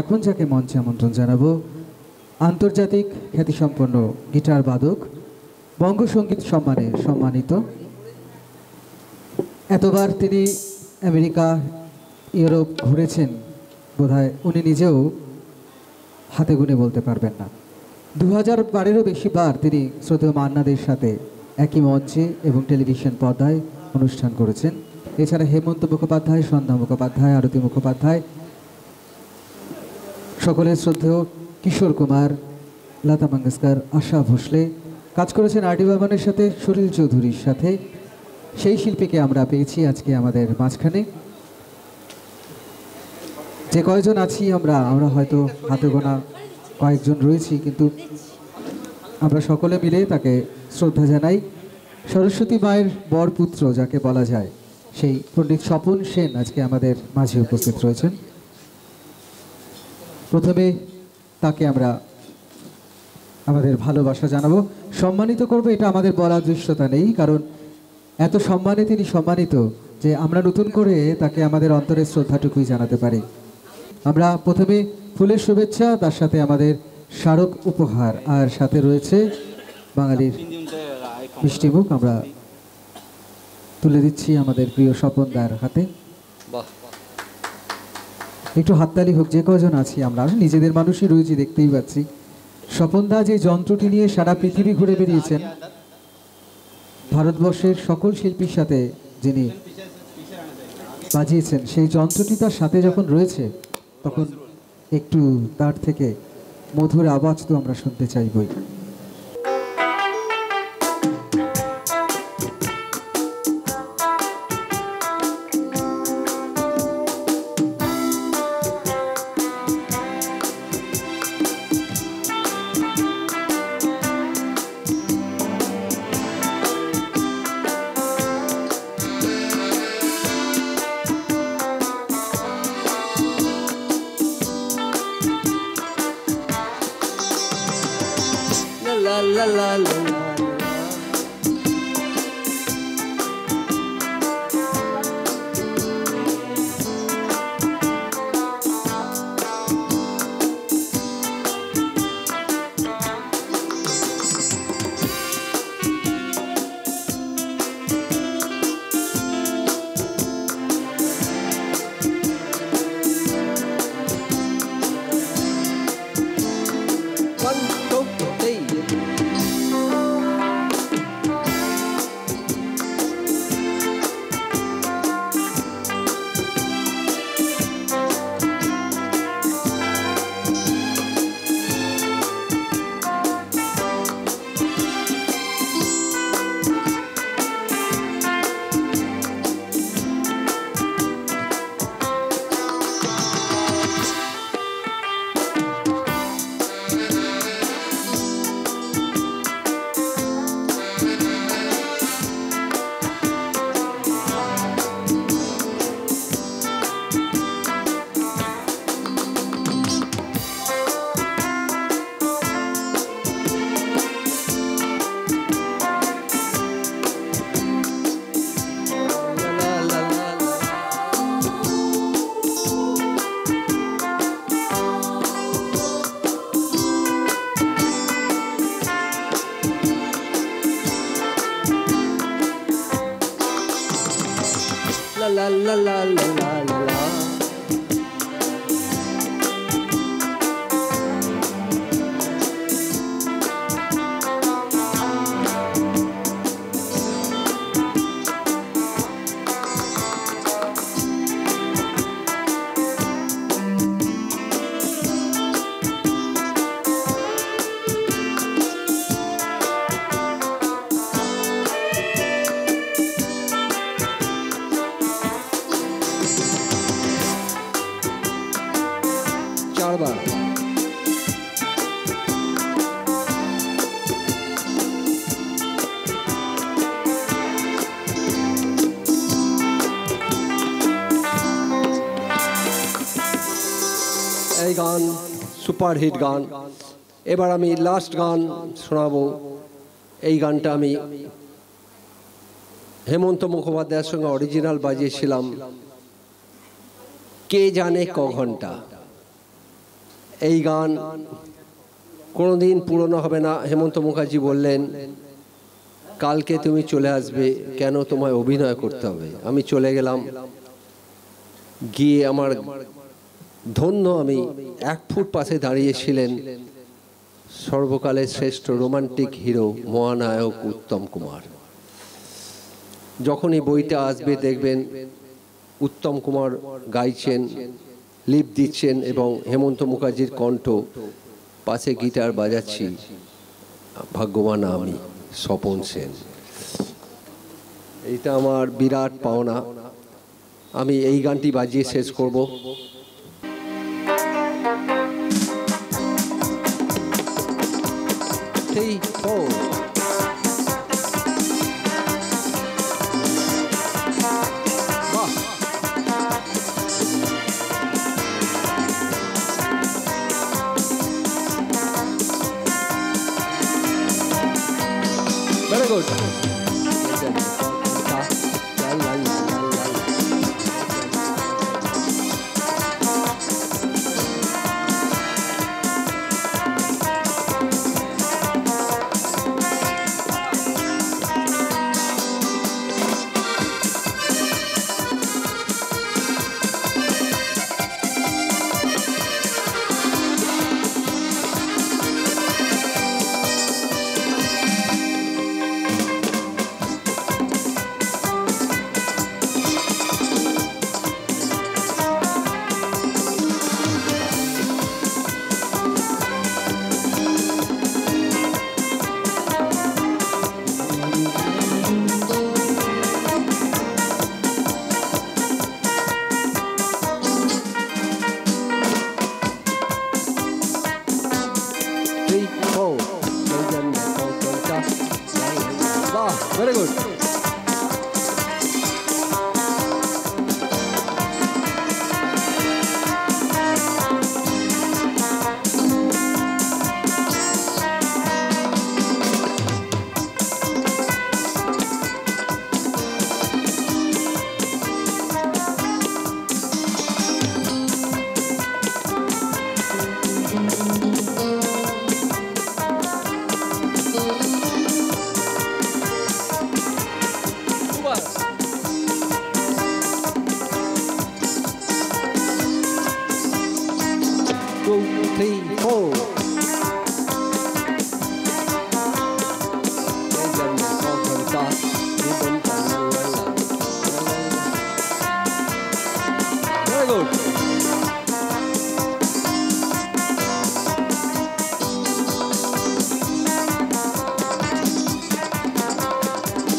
এখন যাকে মঞ্চে আমন্ত্রণ জানাব, আন্তর্জাতিক খ্যাতিসম্পন্ন গিটার বাদক, বঙ্গসঙ্গীত সম্মানে সম্মানিত। এতবার তিনি আমেরিকা, ইউরোপ ঘুরেছেন, বোধহয় উনি নিজেও হাতে গুনে বলতে পারবেন না। দু হাজার বারেরও বেশি বার তিনি শ্রদ্ধেয় মান্নাদের সাথে একই মঞ্চে এবং টেলিভিশন পর্দায় অনুষ্ঠান করেছেন। এছাড়া হেমন্ত মুখোপাধ্যায়, সন্ধ্যা মুখোপাধ্যায়, আরতি মুখোপাধ্যায় সকলের শ্রদ্ধেয় কিশোর কুমার, লতা মঙ্গেশকর, আশা ভোসলে। কাজ করেছেন আরডি বাবানের সাথে সুনীল চৌধুরীর সাথে। সেই শিল্পীকে আমরা পেয়েছি আজকে আমাদের মাঝখানে। যে কয়জন আছি আমরা আমরা হয়তো হাতে গোনা কয়েকজন রয়েছি, কিন্তু আমরা সকলে মিলে তাকে শ্রদ্ধা জানাই। সরস্বতী মায়ের বরপুত্র, যাকে বলা যায়, সেই পণ্ডিত স্বপন সেন আজকে আমাদের মাঝে উপস্থিত রয়েছেন। প্রথমে তাকে আমরা আমাদের ভালোবাসা জানাব। সম্মানিত করব, এটা আমাদের বলার দৃশ্যতা নেই, কারণ এত সম্মানে তিনি সম্মানিত যে আমরা নতুন করে তাকে আমাদের অন্তরের শ্রদ্ধাটুকুই জানাতে পারি। আমরা প্রথমে ফুলের শুভেচ্ছা, তার সাথে আমাদের স্মারক উপহার, আর সাথে রয়েছে বাঙালির মিষ্টিমুখ। আমরা তুলে দিচ্ছি আমাদের প্রিয় স্বপনদার হাতে। বাহ। একটু হাততালি হোক, যে কজন আছি আমরা নিজেদের মানুষই রয়েছি, দেখতেই পাচ্ছি। স্বপনদা যে যন্ত্রটি নিয়ে সারা পৃথিবী ঘুরে বেরিয়েছেন ভারতবর্ষের সকল শিল্পীর সাথে যিনি বাজিয়েছেন, সেই যন্ত্রটি তার সাথে যখন রয়েছে, তখন একটু তার থেকে মধুর আওয়াজ তো আমরা শুনতে চাইবই। La la la la la la. One, গান সুপার হিট গান। এবার আমি লাস্ট গান শোনাবো। এই গানটা আমি হেমন্ত মুখোপাধ্যায়ের সঙ্গে অরিজিনাল বাজিয়েছিলাম। কে জানে ক ঘণ্টা? এই গান কোনোদিন পুরনো হবে না। হেমন্ত মুখার্জি বললেন, কালকে তুমি চলে আসবে, কেন তোমায় অভিনয় করতে হবে? আমি চলে গেলাম। গিয়ে আমার ধন্য আমি এক ফুট পাশে দাঁড়িয়েছিলেন সর্বকালের শ্রেষ্ঠ রোমান্টিক হিরো, মহানায়ক উত্তম কুমার। যখন এই বইটা আসবে দেখবেন উত্তম কুমার গাইছেন, লিপ দিচ্ছেন এবং হেমন্ত মুখার্জির কণ্ঠ, পাশে গিটার বাজাচ্ছি, ভাগ্যবান আমি স্বপন সেন। এইটা আমার বিরাট পাওনা। আমি এই গানটি বাজিয়ে শেষ করব। T Soul.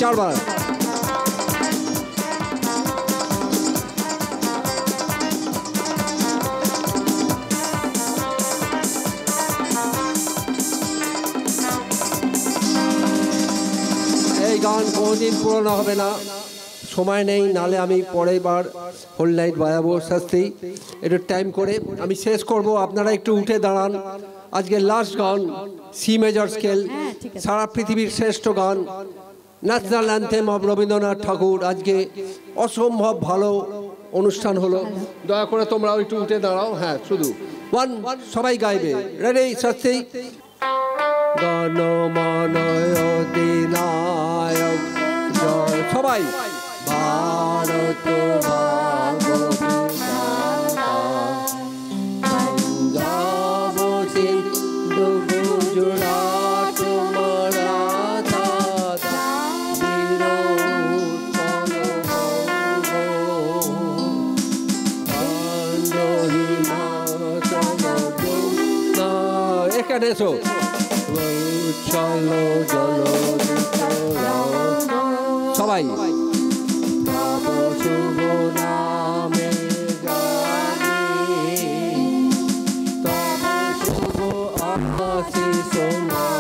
চারবার। এই গান কোনোদিন পুরনো হবে না। সময় নেই নালে আমি পরের বার হোল নাইট বাজাবো। শাস্তি একটু টাইম করে আমি শেষ করব। আপনারা একটু উঠে দাঁড়ান। আজকে লাস্ট গান সি মেজর স্কেল। সারা পৃথিবীর শ্রেষ্ঠ গান। National anthem of Rabindranath Thakur আজকে অসম্ভব ভালো অনুষ্ঠান হলো। দয়া করে তোমরাও একটু উঠে দাঁড়াও। হ্যাঁ শুধু। ওয়ান সবাই গাইবে। রেডি সত্যি গণমানয় সবাই। ভারত ভাগ্য এখানে এসো চলো জল সবাই তব শুভ নামে গানে তব শুভ আশিস মানে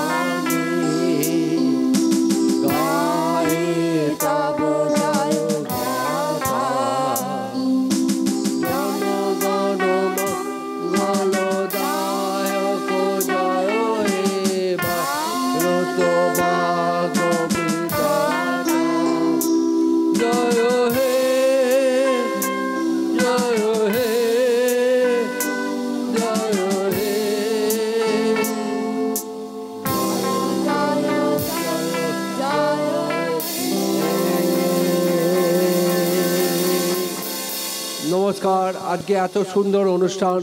নমস্কার। আজকে এত সুন্দর অনুষ্ঠান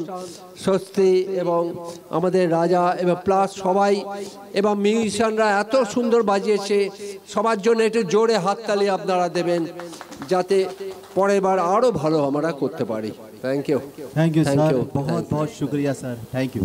স্বস্তি এবং আমাদের রাজা এবং প্লাস সবাই এবং মিউজিশিয়ানরা এত সুন্দর বাজিয়েছে। সবার জন্য একটু জোরে হাততালি আপনারা দেবেন যাতে পরের বার আরও ভালো আমরা করতে পারি। Thank you thank you thank you বহুত বহুত শুক্রিয়া স্যার থ্যাংক ইউ